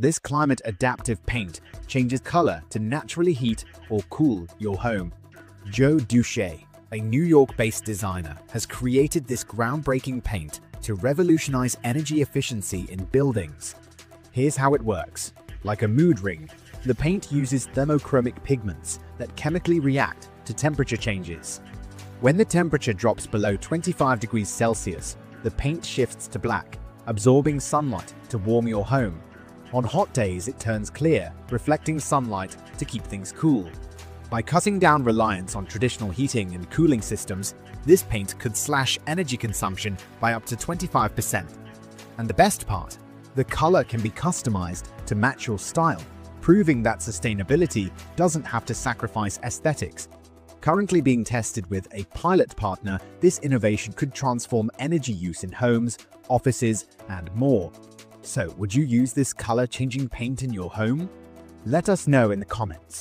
This climate-adaptive paint changes color to naturally heat or cool your home. Joe Doucet, a New York-based designer, has created this groundbreaking paint to revolutionize energy efficiency in buildings. Here's how it works. Like a mood ring, the paint uses thermochromic pigments that chemically react to temperature changes. When the temperature drops below 25 degrees Celsius, the paint shifts to black, absorbing sunlight to warm your home. On hot days, it turns clear, reflecting sunlight to keep things cool. By cutting down reliance on traditional heating and cooling systems, this paint could slash energy consumption by up to 25%. And the best part, the color can be customized to match your style, proving that sustainability doesn't have to sacrifice aesthetics. Currently being tested with a pilot partner, this innovation could transform energy use in homes, offices, and more. So, would you use this color-changing paint in your home? Let us know in the comments.